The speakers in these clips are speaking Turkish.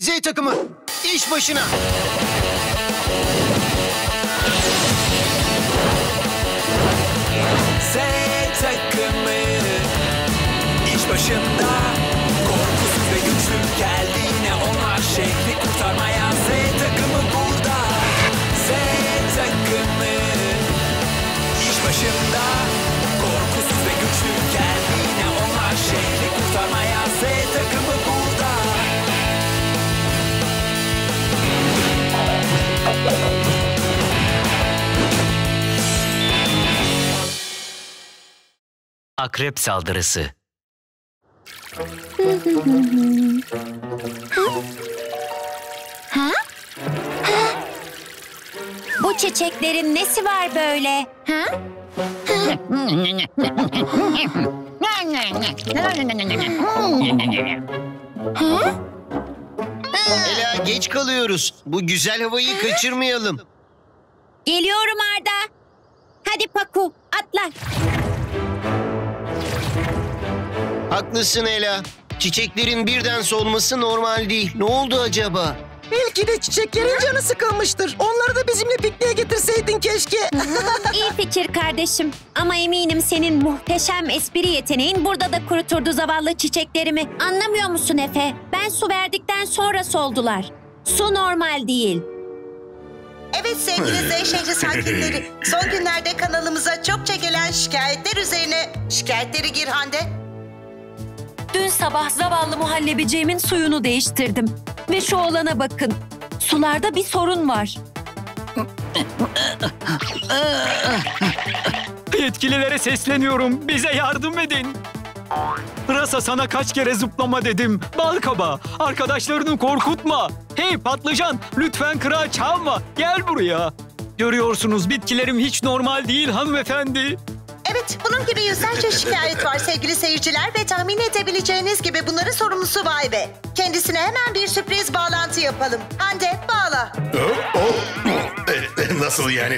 Z takımı. İş başına. Z takımı. İş başında Akrep saldırısı. Bu çiçeklerin nesi var böyle? Ha? Ela geç kalıyoruz. Bu güzel havayı kaçırmayalım. Geliyorum Arda. Hadi Paku atla. Haklısın Ela. Çiçeklerin birden solması normal değil. Ne oldu acaba? Belki de çiçeklerin canı sıkılmıştır. Onları da bizimle pikniğe getirseydin keşke. İyi fikir kardeşim. Ama eminim senin muhteşem espri yeteneğin burada da kuruturdu zavallı çiçeklerimi. Anlamıyor musun Efe? Ben su verdikten sonra soldular. Su normal değil. Evet sevgili Z şehri sakinleri. Son günlerde kanalımıza çokça gelen şikayetler üzerine şikayetleri gir Hande. Dün sabah zavallı muhallebiciğimin suyunu değiştirdim. Ve şu olana bakın. Sularda bir sorun var. Yetkililere sesleniyorum. Bize yardım edin. Pırasa sana kaç kere zıplama dedim. Balkaba, arkadaşlarını korkutma. Hey patlıcan, lütfen kırağı çalma. Gel buraya. Görüyorsunuz bitkilerim hiç normal değil hanımefendi. Evet bunun gibi yüzlerce şikayet var sevgili seyirciler ve tahmin edebileceğiniz gibi bunların sorumlusu vay be. Kendisine hemen bir sürpriz bağlantı yapalım. Hande bağla. O, e, nasıl yani?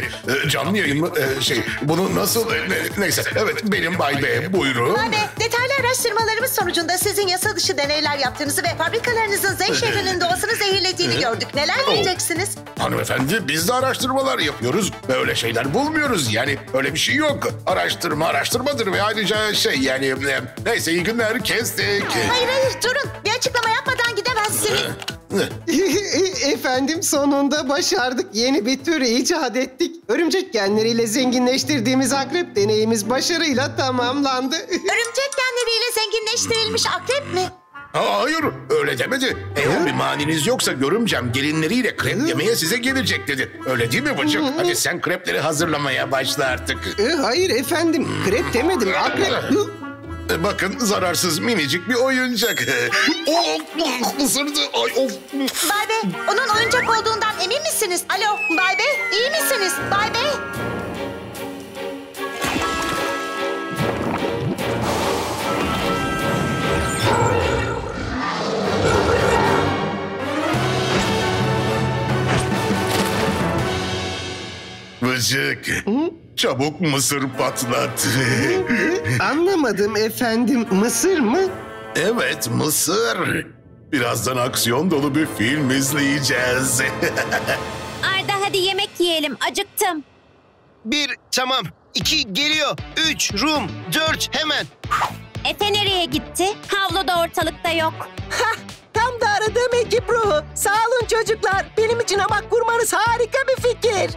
E, Canlı yayın mı? E, Şey, bunu nasıl? e, ne- Neyse, evet benim Bay B. Buyurun. Vay be detaylı araştırmalarımız sonucunda sizin yasa dışı deneyler yaptığınızı ve fabrikalarınızın Z şehrinin doğasını zehirlediğini gördük. Neler diyeceksiniz? Hanımefendi biz de araştırmalar yapıyoruz. Böyle şeyler bulmuyoruz. Yani öyle bir şey yok. Araştırma araştırmadır ve ayrıca şey yani e, neyse iyi günler kestik. Hayır hayır durun bir açıklama yapmadan gidemezsiniz. Efendim sonunda başardık. Yeni bir tür icat ettik. Örümcek genleriyle zenginleştirdiğimiz akrep deneyimiz başarıyla tamamlandı. Örümcek genleriyle zenginleştirilmiş akrep mi? Aa, Hayır öyle demedi. Eğer bir maniniz yoksa görümcem gelinleriyle krep yemeye size gelecek dedi. Öyle değil mi bacım? Hadi sen krepleri hazırlamaya başla artık. E, hayır efendim krep demedim akrep. E, Bakın zararsız minicik bir oyuncak. oh, ısırdı. Ay, of. Bay Bey, onun oyuncak olduğundan emin misiniz? Alo, Bay Bey, iyi misiniz? Bay Bey? Bıcık. Çabuk mısır patlat. Anlamadım efendim mısır mı? evet mısır. Birazdan aksiyon dolu bir film izleyeceğiz. Arda hadi yemek yiyelim. Acıktım. Bir tamam. İki geliyor. Üç Rum. Dört hemen. Efe nereye gitti? Havlu da ortalıkta yok. Tam da aradığım ekip ruhu. Sağ olun çocuklar. Benim için hamak kurmanız harika bir fikir.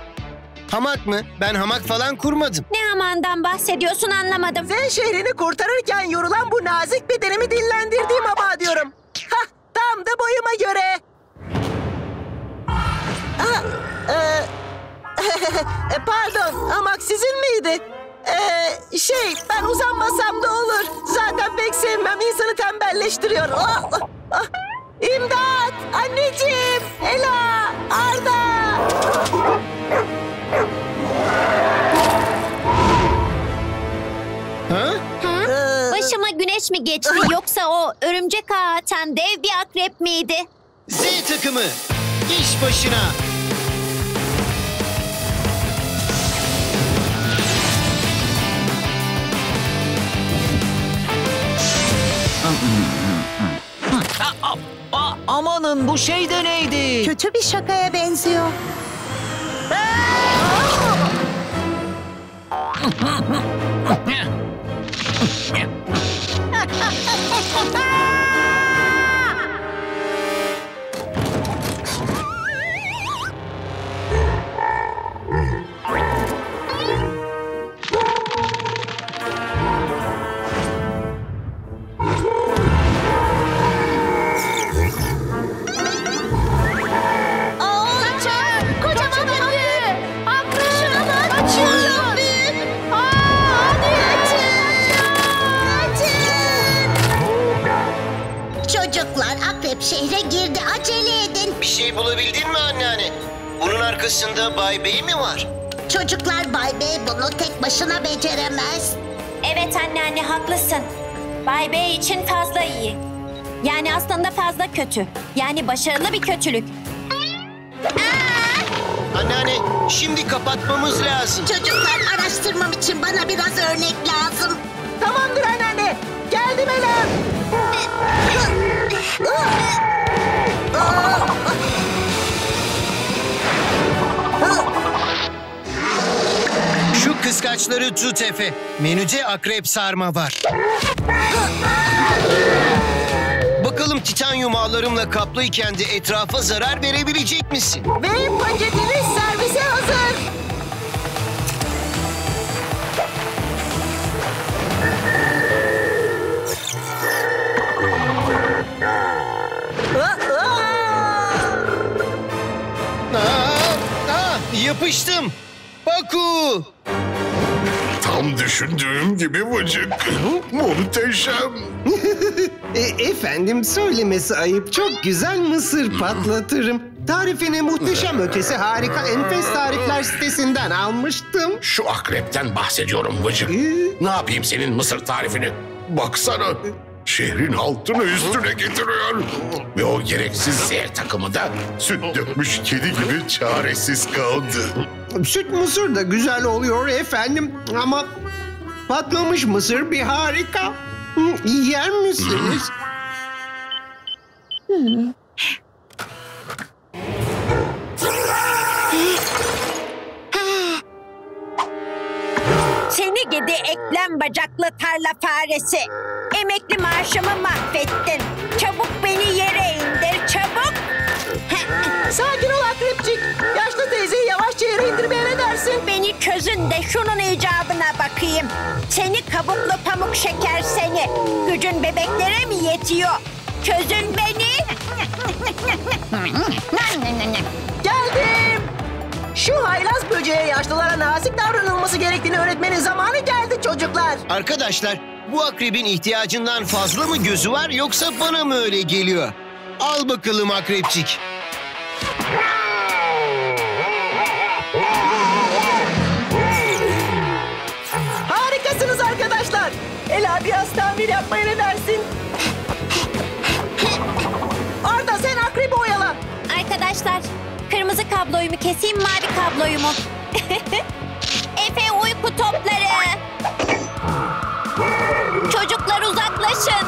Hamak mı? Ben hamak falan kurmadım. Ne amandan bahsediyorsun anlamadım. Zen şehrini kurtarırken yorulan bu nazik bedenimi dinlendirdiğim hava diyorum. Hah, tam da boyuma göre. Ah, e, e, pardon, hamak sizin miydi? Ee, şey, ben uzanmasam da olur. Zaten pek sevmem, insanı tembelleştiriyor. Ah, ah, ah. İmdat! Anneciğim! Ela! Güneş mi geçti yoksa o örümcek ağı atan dev bir akrep miydi? Z takımı iş başına. Amanın bu şey de neydi? Kötü bir şakaya benziyor. Bye. Akrep şehre girdi. Acele edin. Bir şey bulabildin mi anneanne? Bunun arkasında Bay Bey mi var? Çocuklar Bay Bey bunu tek başına beceremez. Evet anneanne haklısın. Bay Bey için fazla iyi. Yani aslında fazla kötü. Yani başarılı bir kötülük. Anneanne şimdi kapatmamız lazım. Çocuklar araştırmam için bana biraz örnek lazım. Tamamdır anneanne. Geldim Ela. Şu kıskaçları tut Efe. Menüde akrep sarma var. Bakalım titanyum ağlarımla kaplıyken de etrafa zarar verebilecek misin? Ve paketiniz servise hazır. Yapıştım. Baku. Tam düşündüğüm gibi vıcık. Muhteşem. E, efendim söylemesi ayıp çok güzel mısır patlatırım. Tarifini muhteşem ötesi harika enfes tarifler sitesinden almıştım. Şu akrepten bahsediyorum vıcık. Ne yapayım senin mısır tarifini? Baksana. Şehrin altını üstüne getiriyor. Ve o gereksiz Z takımı da süt dökmüş kedi gibi çaresiz kaldı. Süt mısır da güzel oluyor efendim ama patlamış mısır bir harika. Yer misiniz? Seni gidi eklem bacaklı tarla faresi. Emekli maaşımı mahvettin. Çabuk beni yere indir çabuk. Sakin ol akrepçik. Yaşlı teyzeyi yavaşça yere indirmeye ne dersin? Beni çözün de şunun icabına bakayım. Seni kabuklu pamuk şeker seni. Gücün bebeklere mi yetiyor? Çözün beni. Geldim. Şu haylaz böceğe yaşlılara nazik davranılması gerektiğini öğretmenin zamanı geldi çocuklar. Arkadaşlar bu akrebin ihtiyacından fazla mı gözü var yoksa bana mı öyle geliyor? Al bakalım akrepçik. Harikasınız arkadaşlar. Ela biraz tamir yapmaya ne dersin? Arda sen akrebi oyala. Arkadaşlar kırmızı kabloyu mu keseyim mavi kabloyu mu? Efe uyku topları. Çocuklar uzaklaşın.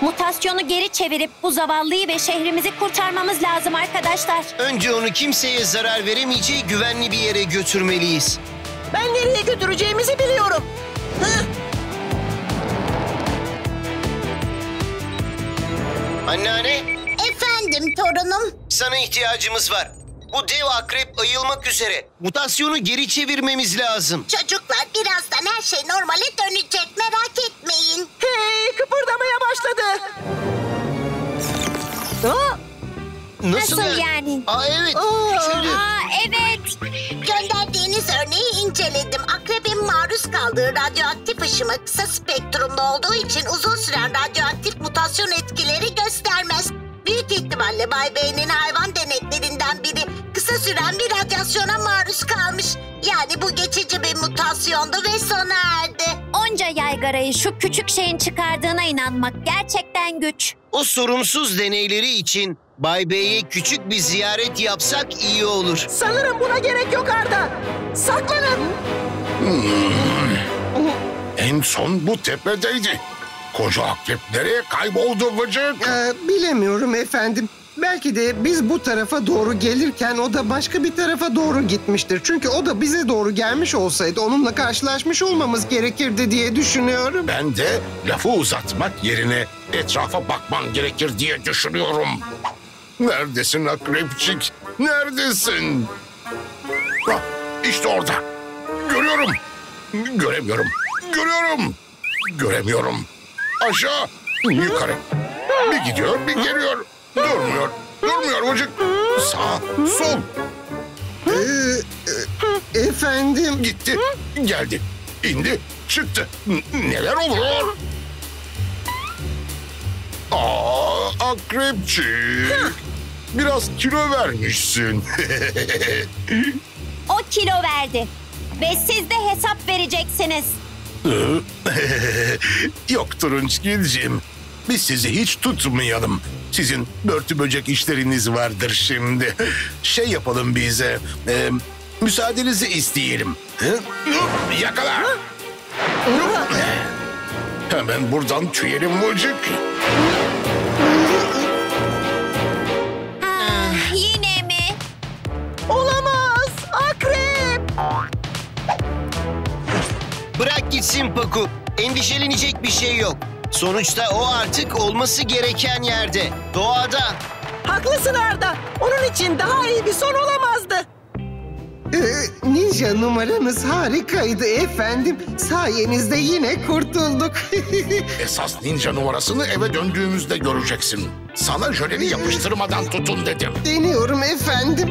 Mutasyonu geri çevirip bu zavallıyı ve şehrimizi kurtarmamız lazım arkadaşlar. Önce onu kimseye zarar veremeyeceği güvenli bir yere götürmeliyiz. Ben nereye götüreceğimizi biliyorum. Hıh, Anneanne Efendim torunum. sana ihtiyacımız var. Bu dev akrep ayılmak üzere. Mutasyonu geri çevirmemiz lazım. Çocuklar birazdan her şey normale dönecek. Merak etmeyin. hey kıpırdamaya başladı. Aa, Nasıl yani? Aa evet. Aa. Küçüldü. Aa evet. Gönderdiğiniz örneği inceledim. Akrebin maruz kaldığı radyoaktif ışıma kısa spektrumlu olduğu için uzun süren radyoaktif mutasyon etkileri göstermez. Büyük ihtimalle Bay Bey'in Yani bu geçici bir mutasyondu ve sona erdi. Onca yaygarayı şu küçük şeyin çıkardığına inanmak gerçekten güç. O sorumsuz deneyleri için Bay Bey'e küçük bir ziyaret yapsak iyi olur. sanırım buna gerek yok Arda. Saklanın. En son bu tepedeydi. Koca akrep nereye kayboldu Vıcık? Ee, bilemiyorum efendim. Belki de biz bu tarafa doğru gelirken o da başka bir tarafa doğru gitmiştir. Çünkü o da bize doğru gelmiş olsaydı onunla karşılaşmış olmamız gerekirdi diye düşünüyorum. Ben de lafı uzatmak yerine etrafa bakman gerekir diye düşünüyorum. Neredesin akrepçik? Neredesin? Ah, işte orada. Görüyorum. Göremiyorum. Görüyorum. Göremiyorum. Aşağı, yukarı. Bir gidiyor, bir geliyor. Durmuyor. Durmuyor Vıcık. Sağ, sol. Ee, efendim Gitti, geldi, indi, çıktı. N- neler oluyor? Aa, akrepçik. Biraz kilo vermişsin. O kilo verdi. Ve siz de hesap vereceksiniz. Yok Turunçgil'cim. Biz sizi hiç tutmayalım. Sizin börtü böcek işleriniz vardır şimdi. Şey yapalım bize. e, müsaadenizi isteyelim. Hı? Yakala. Hemen buradan tüyelim Vıcık. Ah, yine mi? Olamaz. Akrep. Bırak gitsin Paku. Endişelenecek bir şey yok. Sonuçta o artık olması gereken yerde. Doğada. Haklısın Arda. Onun için daha iyi bir son olamazdı. Ee, ninja numaranız harikaydı efendim. Sayenizde yine kurtulduk. Esas ninja numarasını eve döndüğümüzde göreceksin. Sana jöleni yapıştırmadan tutun dedim. Deniyorum efendim.